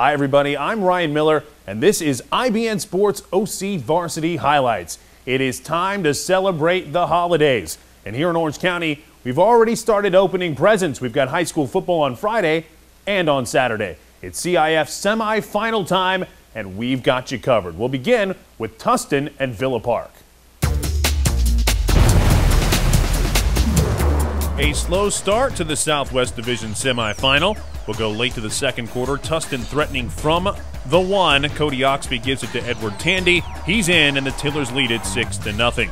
Hi, everybody. I'm Ryan Miller, and this is IBN Sports OC Varsity Highlights. It is time to celebrate the holidays. And here in Orange County, we've already started opening presents. We've got high school football on Friday and on Saturday. It's CIF semifinal time, and we've got you covered. We'll begin with Tustin and Villa Park. A slow start to the Southwest Division semifinal. We'll go late to the second quarter. Tustin threatening from the one. Cody Oxby gives it to Edward Tandy. He's in, and the Tillers lead it 6 to nothing.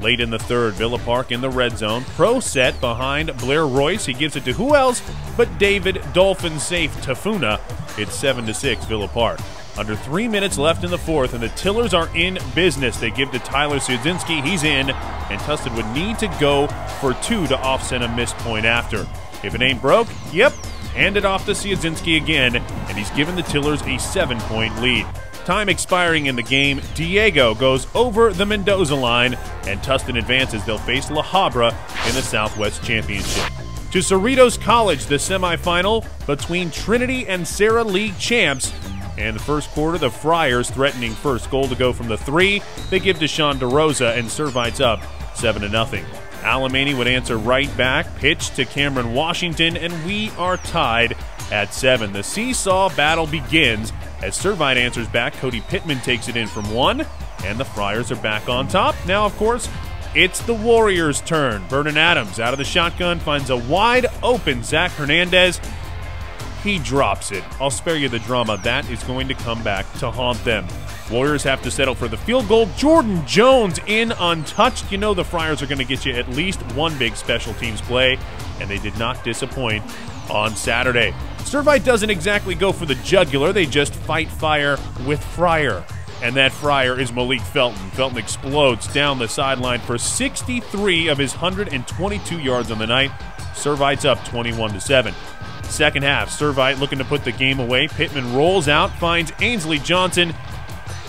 Late in the third, Villa Park in the red zone. Pro set behind Blair Royce. He gives it to who else but David Dolphin Safe Tafuna. It's 7 to 6 Villa Park. Under three minutes left in the fourth, and the Tillers are in business. They give to Tyler Sudzinski. He's in, and Tustin would need to go for two to offset a missed point after. If it ain't broke, yep, hand it off to Sudzinski again, and he's given the Tillers a seven point lead. Time expiring in the game, Diego goes over the Mendoza line, and Tustin advances. They'll face La Habra in the Southwest Championship. To Cerritos College, the semifinal between Trinity and Serra League champs. And the first quarter, the Friars threatening first goal to go from the three. They give to DeRosa, and Servites up 7 to nothing. Alemany would answer right back, pitch to Cameron Washington, and we are tied at 7. The seesaw battle begins as Servite answers back. Cody Pittman takes it in from one, and the Friars are back on top. Now, of course, it's the Warriors' turn. Vernon Adams out of the shotgun finds a wide open Zach Hernandez he drops it. I'll spare you the drama. That is going to come back to haunt them. Warriors have to settle for the field goal. Jordan Jones in untouched. You know the Friars are going to get you at least one big special teams play, and they did not disappoint on Saturday. Servite doesn't exactly go for the jugular, they just fight fire with Fryer. And that Fryer is Malik Felton. Felton explodes down the sideline for 63 of his 122 yards on the night. Servite's up 21 to 7. Second half, Servite looking to put the game away. Pittman rolls out, finds Ainsley Johnson,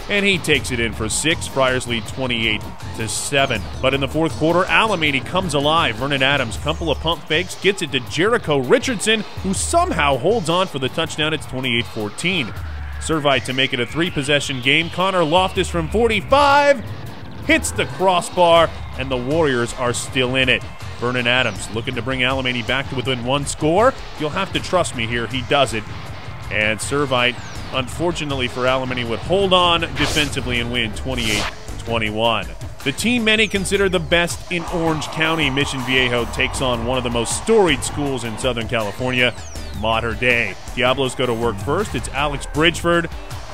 and he takes it in for six. Friars lead 28 to 7. But in the fourth quarter, Alemany comes alive. Vernon Adams, couple of pump fakes, gets it to Jericho Richardson, who somehow holds on for the touchdown. It's 28 14. Servite to make it a three possession game. Connor Loftus from 45 hits the crossbar, and the Warriors are still in it. Vernon Adams looking to bring Alemany back to within one score. You'll have to trust me here. He does it. And Servite, unfortunately for Alemany, would hold on defensively and win 28 21. The team many consider the best in Orange County, Mission Viejo takes on one of the most storied schools in Southern California, Mater Dei. Diablos go to work first. It's Alex Bridgeford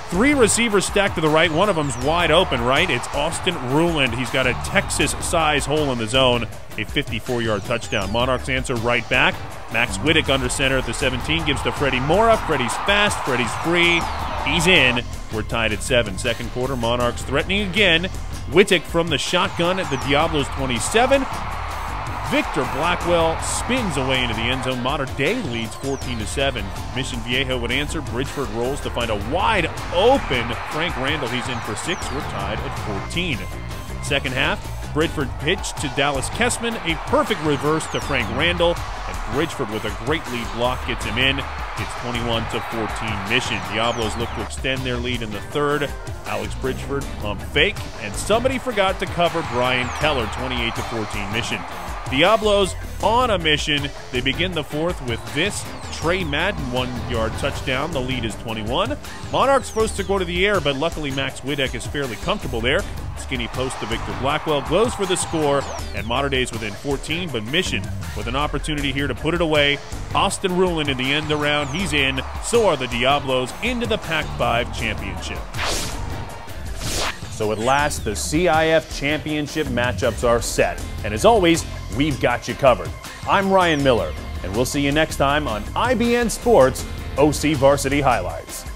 Three receivers stacked to the right. One of them's wide open, right? It's Austin Ruland. He's got a Texas size hole in the zone, a 54 yard touchdown. Monarchs answer right back. Max Wittek under center at the 17 gives to Freddie Mora. Freddie's fast. Freddie's free. He's in. We're tied at seven. Second quarter, Monarchs threatening again. Wittek from the shotgun at the Diablos 27. Victor Blackwell spins away into the end zone. Mater Dei leads 14 to 7. Mission Viejo would answer. Bridgeford rolls to find a wide open Frank Randall. He's in for six. We're tied at 14. Second half, Bridgeford pitch to Dallas Kessman. A perfect reverse to Frank Randall. And Bridgeford with a great lead block gets him in. It's 21 to 14 Mission. Diablos look to extend their lead in the third. Alex Bridgeford pump fake, and somebody forgot to cover Brian Keller, 28 to 14 Mission. Diablos on a mission. They begin the fourth with this Trey Madden one yard touchdown. The lead is 21. Monarchs supposed to go to the air, but luckily Max Wittek is fairly comfortable there. Skinny post to Victor Blackwell goes for the score, and Mater Dei's within 14. But Mission with an opportunity here to put it away. Austin Ruland in the end around. He's in. So are the Diablos into the Pac 5 championship. So at last, the CIF championship matchups are set. And as always, we've got you covered. I'm Ryan Miller, and we'll see you next time on IBN Sports OC Varsity Highlights.